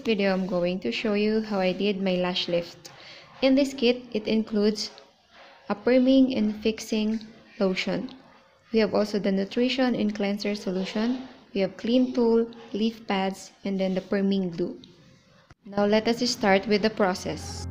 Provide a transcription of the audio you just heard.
video, I'm going to show you how I did my lash lift. In this kit, it includes a perming and fixing lotion. We have also the nutrition and cleanser solution. We have clean tool, leaf pads, and then the priming glue. Now let us start with the process.